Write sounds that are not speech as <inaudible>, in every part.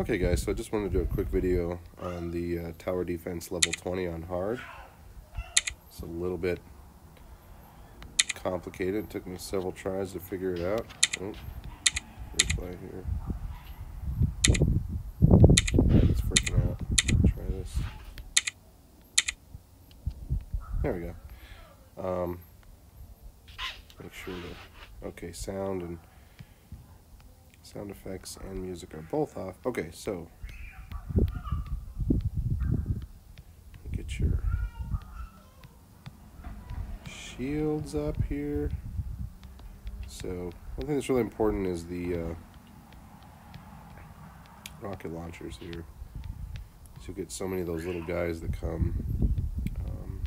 Okay guys, so I just wanted to do a quick video on the uh, tower defense level 20 on hard. It's a little bit complicated. It took me several tries to figure it out. Oh, replay here. It's freaking out. Try this. There we go. Um, make sure to, okay, sound and Sound effects and music are both off. Okay, so get your shields up here. So one thing that's really important is the uh, rocket launchers here. So you get so many of those little guys that come, um,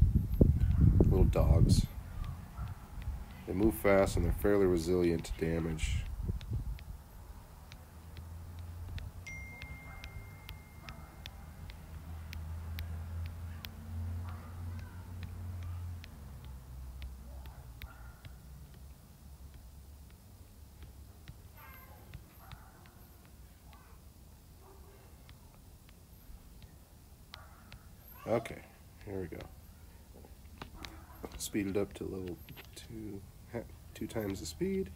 little dogs. They move fast and they're fairly resilient to damage. Okay, here we go. Speed it up to level two, two times the speed.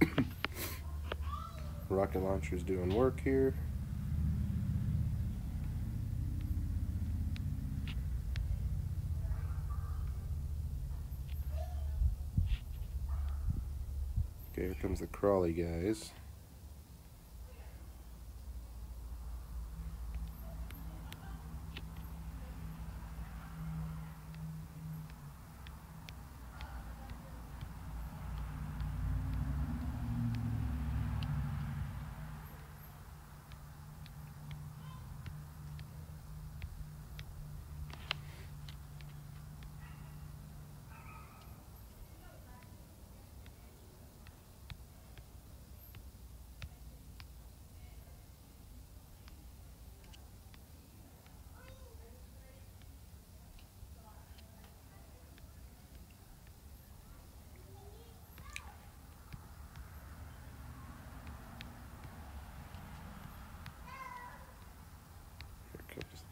<coughs> Rocket launcher's doing work here. Okay, here comes the crawly guys.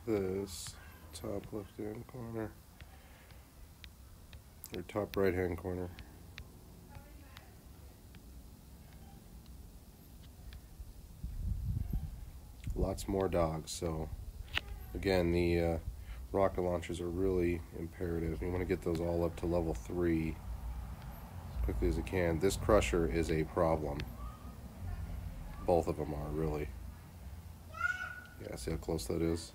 This top left hand corner or top right hand corner. Lots more dogs. So again, the uh, rocket launchers are really imperative. You want to get those all up to level three as quickly as you can. This crusher is a problem. Both of them are really. Yeah, see how close that is?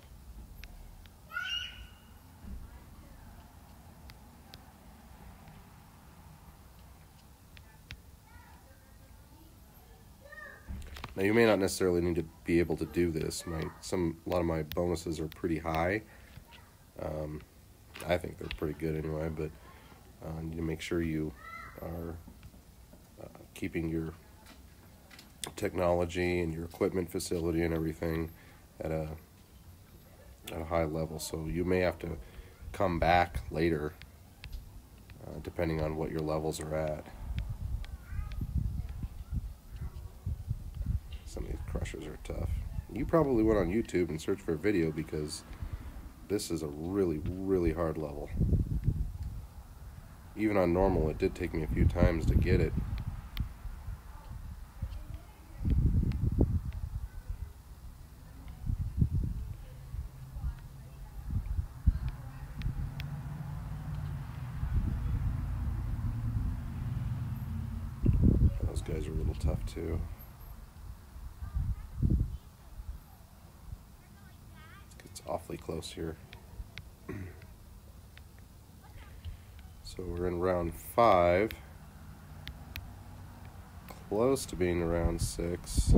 Now you may not necessarily need to be able to do this. My some a lot of my bonuses are pretty high. Um, I think they're pretty good anyway, but uh, you need to make sure you are uh, keeping your technology and your equipment facility and everything at a at a high level. So you may have to come back later, uh, depending on what your levels are at. Some of these crushers are tough. You probably went on YouTube and searched for a video because this is a really, really hard level. Even on normal, it did take me a few times to get it. Those guys are a little tough too. Awfully close here. so we're in round five. Close to being round six.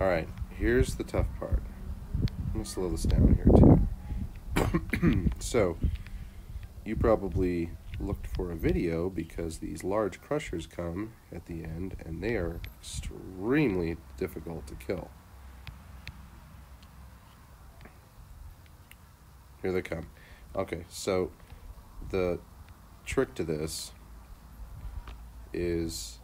Alright, here's the tough part. I'm going to slow this down here too. <coughs> so, you probably looked for a video because these large crushers come at the end and they are extremely difficult to kill. Here they come. Okay, so the trick to this is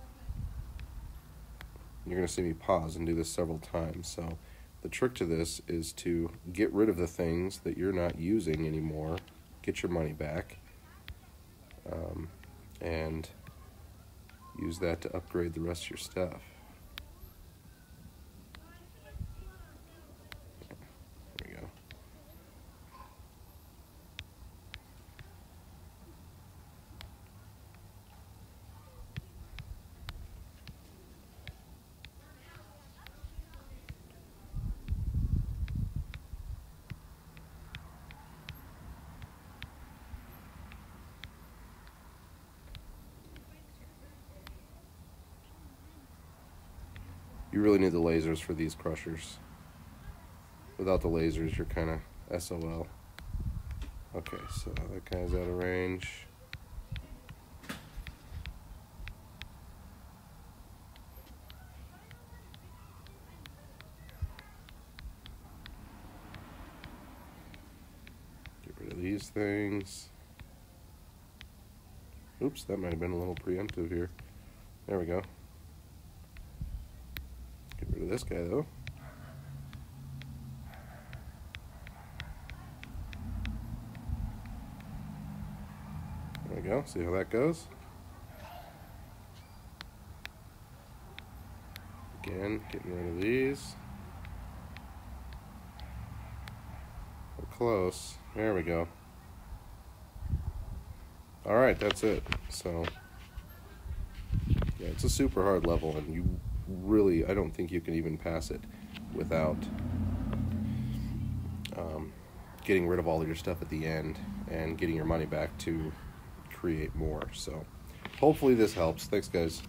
you're going to see me pause and do this several times. So the trick to this is to get rid of the things that you're not using anymore, get your money back, um, and use that to upgrade the rest of your stuff. There we go. You really need the lasers for these crushers. Without the lasers, you're kind of SOL. Okay, so that guy's out of range. Get rid of these things. Oops, that might have been a little preemptive here. There we go. Rid of this guy though. There we go. See how that goes. Again, getting rid of these. We're close. There we go. Alright, that's it. So, yeah, it's a super hard level, and you really, I don't think you can even pass it without um, getting rid of all of your stuff at the end and getting your money back to create more. So, hopefully, this helps. Thanks, guys.